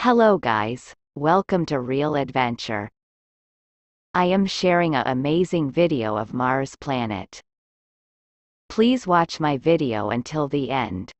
Hello guys, welcome to Real Adventure. I am sharing a amazing video of Mars planet. Please watch my video until the end.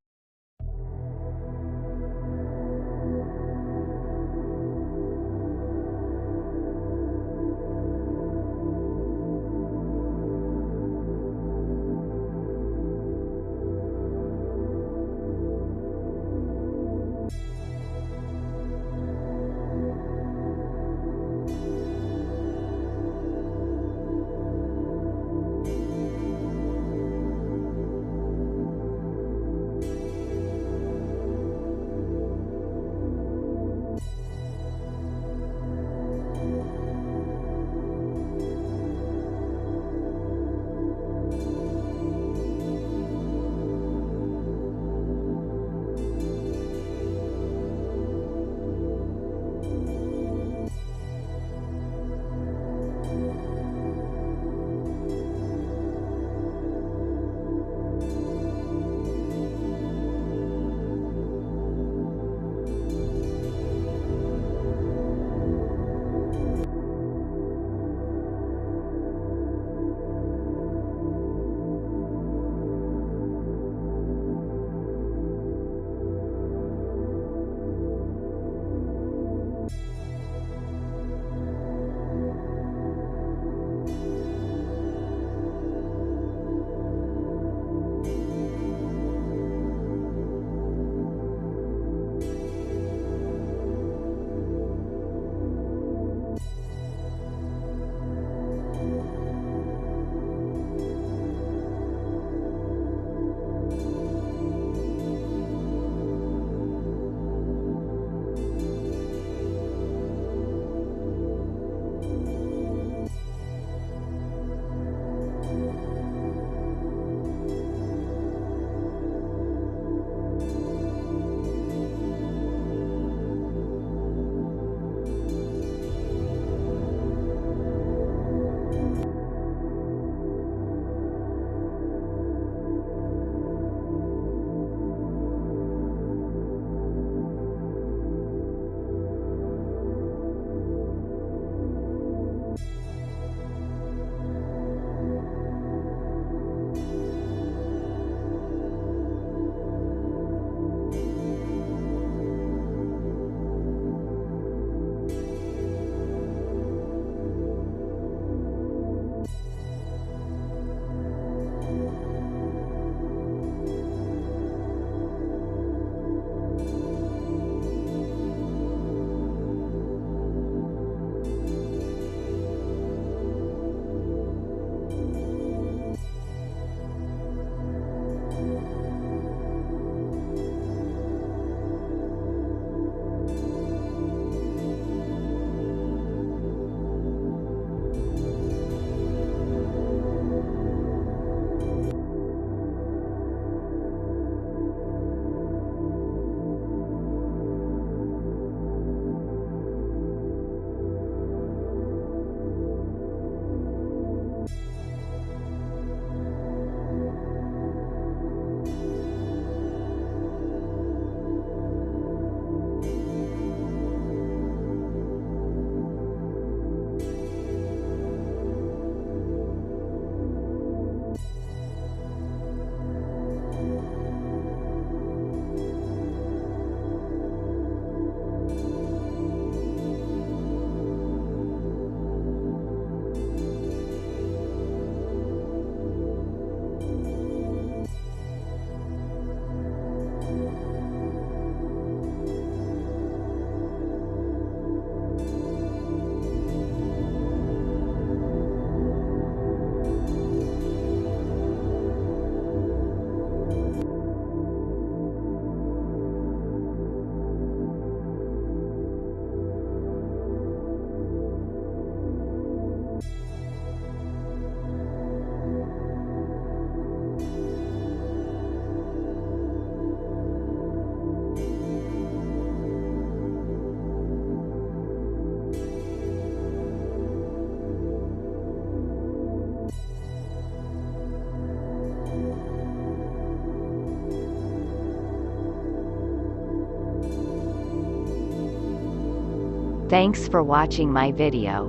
Thanks for watching my video.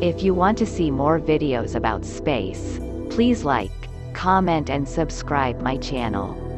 If you want to see more videos about space, please like, comment and subscribe my channel.